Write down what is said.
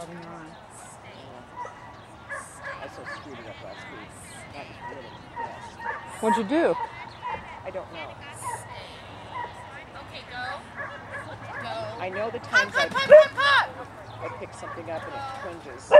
rubbing. I so screwed it up last week. That was really. What'd you do? I don't know. Okay, go. Go. I know the times pop, pop, I, pop, I pick something up and it twinges.